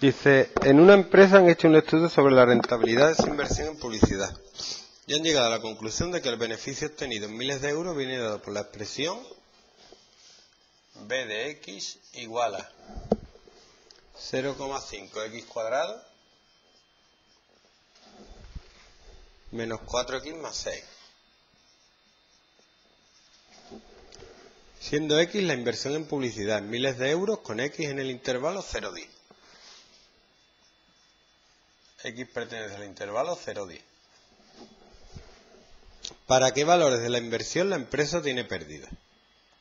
Dice, en una empresa han hecho un estudio sobre la rentabilidad de su inversión en publicidad y han llegado a la conclusión de que el beneficio obtenido en miles de euros viene dado por la expresión b de x igual a 0,5x cuadrado menos 4x más 6. Siendo x la inversión en publicidad en miles de euros con x en el intervalo 0,10. X pertenece al intervalo 0,10. ¿Para qué valores de la inversión la empresa tiene pérdida?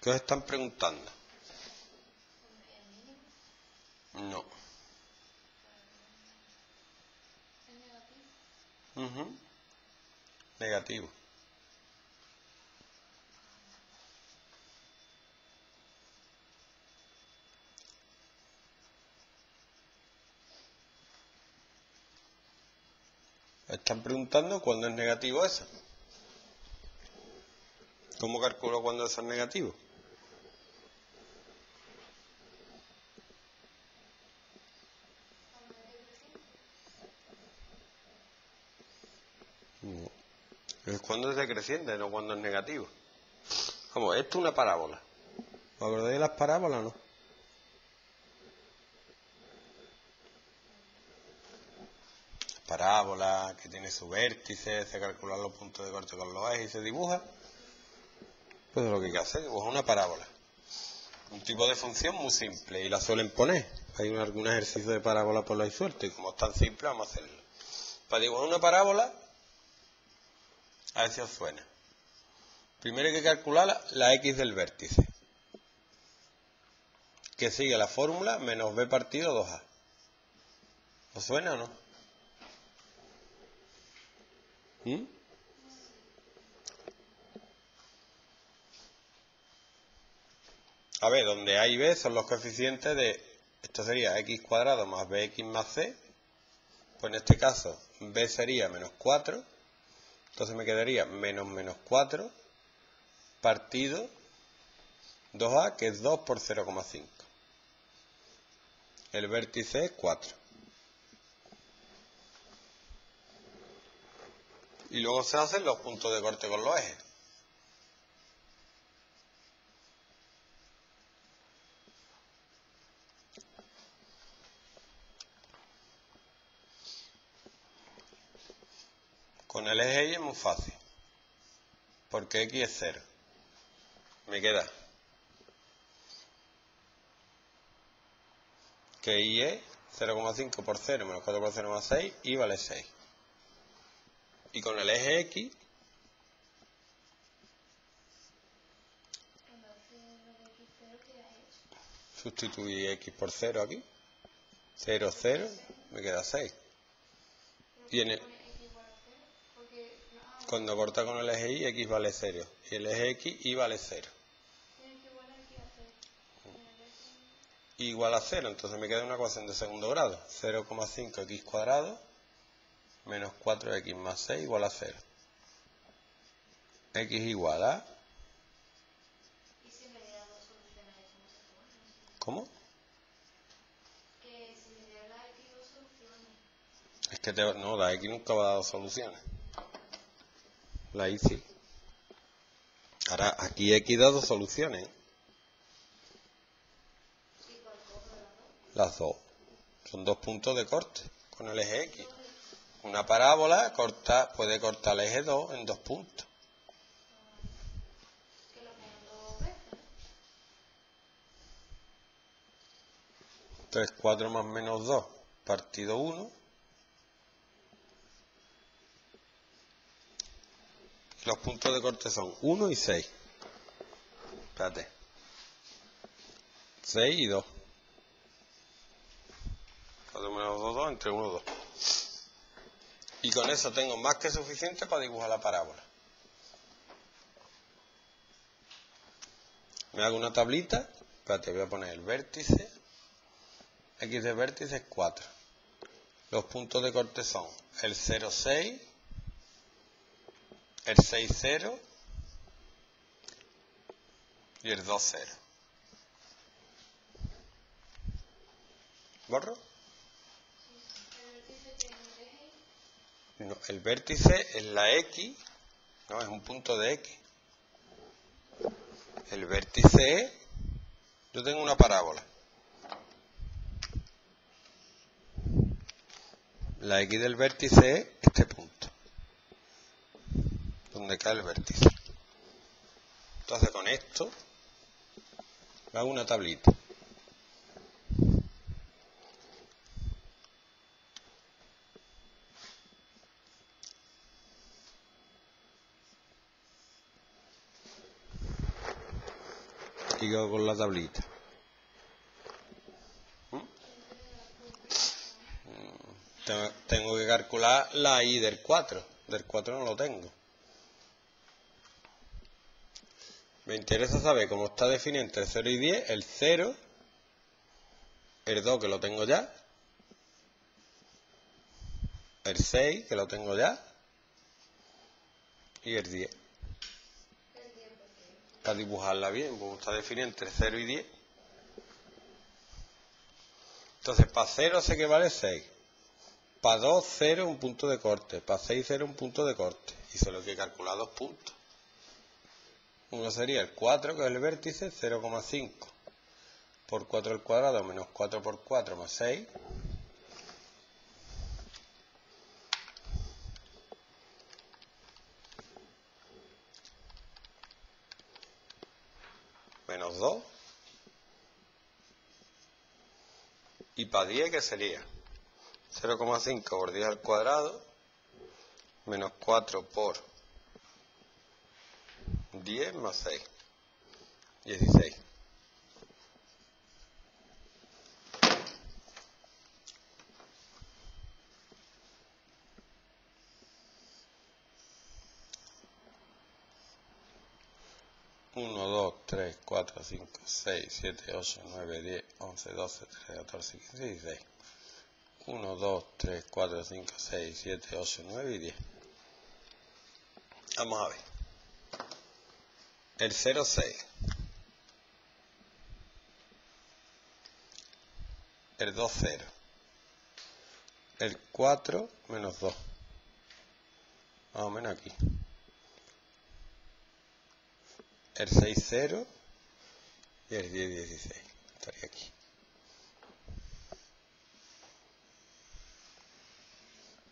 ¿Qué os están preguntando? No. Ujú. Negativo. Están preguntando cuándo es negativo eso. ¿Cómo calculo cuándo es negativo? Es cuando es decreciente, no cuando es negativo. Como, esto es una parábola. ¿Os acordáis de las parábolas no? Parábola que tiene su vértice, se calculan los puntos de corte con los ejes y se dibuja. Pues lo que hay que hacer, dibujar una parábola. Un tipo de función muy simple y la suelen poner. Hay un, algún ejercicio de parábola por la suerte y como es tan simple vamos a hacerlo. Para dibujar una parábola, a ver si os suena. Primero hay que calcular la, la x del vértice. Que sigue la fórmula menos b partido 2a. ¿Os suena o no? ¿Mm? A ver, donde A y B son los coeficientes de, esto sería x cuadrado más bx más c, pues en este caso b sería menos 4, entonces me quedaría menos menos 4 partido 2a, que es 2 por 0,5. El vértice es 4. Y luego se hacen los puntos de corte con los ejes. Con el eje Y es muy fácil. Porque X es 0. Me queda que Y es 0,5 por 0 menos 4 por 0 más 6, Y vale 6. Y con el eje X, sustituí X por 0 aquí. 0, 0, me queda 6. Y en el, cuando corta con el eje Y, X vale 0. Y el eje X, Y vale 0. igual a 0, entonces me queda una ecuación de segundo grado. 0,5x cuadrado menos 4x más 6 igual a 0. x igual a... ¿Cómo? Que si me da la X dos soluciones. Es que te, no, la x nunca va a dar dos soluciones. La y sí. Ahora, aquí x da dos soluciones. Las dos. Son dos puntos de corte con el eje x. Una parábola corta, puede cortar el eje 2 en dos puntos. Entonces 4 más menos 2 partido 1. Los puntos de corte son 1 y 6. Espérate. 6 y 2. 4 menos 2, 2, entre 1 y 2. Y con eso tengo más que suficiente para dibujar la parábola. Me hago una tablita. Espérate, voy a poner el vértice. X de vértice es 4. Los puntos de corte son el 0, 6, el 6, 0 y el 2, 0. ¿Borro? El vértice es la X, no, es un punto de X. El vértice es, yo tengo una parábola. La X del vértice es este punto, donde cae el vértice. Entonces con esto hago una tablita. Quedo con la tablita. Tengo que calcular la I del 4. Del 4 no lo tengo. Me interesa saber cómo está definido entre 0 y 10, el 0, el 2 que lo tengo ya, el 6 que lo tengo ya y el 10. Dibujarla bien, como está definido entre 0 y 10. Entonces, para 0 sé que vale 6. Para 2, 0 un punto de corte. Para 6, 0 un punto de corte. Y solo que calcular dos puntos. Uno sería el 4, que es el vértice, 0,5 por 4 al cuadrado menos 4 por 4 más 6. Menos 2. Y para 10, ¿qué sería? 0,5 por 10 al cuadrado menos 4 por 10 más 6. 16. Uno, dos, tres, cuatro, cinco, seis, siete, ocho, nueve, diez, once, doce, trece, catorce, quince, dieciséis. 1, 2, 3, 4, 5, 6, 7, 8, 9 y 10. Vamos a ver. El 0, 6. El 2, 0. El 4 menos 2. Más o menos aquí. El 6, 0. Y el 10, 16. Estaría aquí.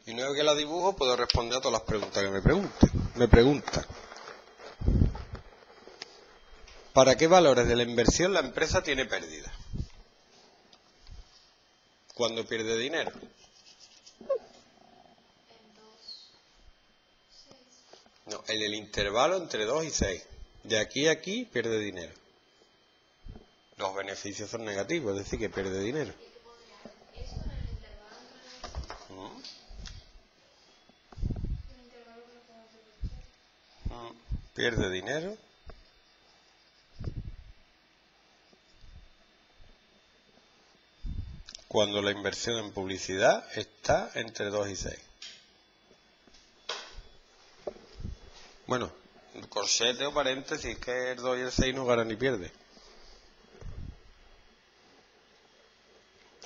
Y una vez que la dibujo puedo responder a todas las preguntas que me pregunten. Me preguntan. ¿Para qué valores de la inversión la empresa tiene pérdida? Cuando pierde dinero. No, en el intervalo entre 2 y 6. De aquí a aquí pierde dinero. Los beneficios son negativos, es decir, que pierde dinero. ¿Mm? Mm, Pierde dinero. Cuando la inversión en publicidad está entre 2 y 6. Bueno, corsete o paréntesis, que el 2 y el 6 no gana ni pierde.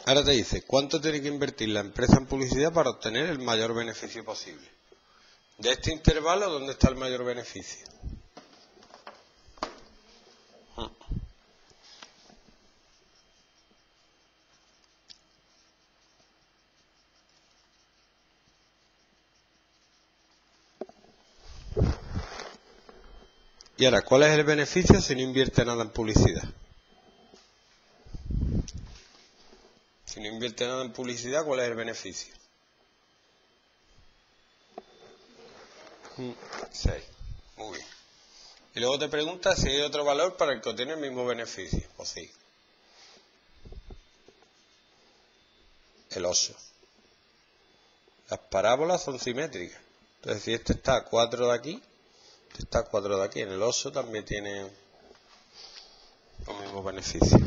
Ahora te dice, ¿cuánto tiene que invertir la empresa en publicidad para obtener el mayor beneficio posible? De este intervalo, ¿dónde está el mayor beneficio? Y ahora, ¿cuál es el beneficio si no invierte nada en publicidad? Si no invierte nada en publicidad, ¿cuál es el beneficio? 6. Muy bien. Y luego te pregunta si hay otro valor para el que obtiene el mismo beneficio. Pues sí. El 8. Las parábolas son simétricas. Entonces, si este está a 4 de aquí, está a 4 de aquí. En el 8 también tiene los mismos beneficios.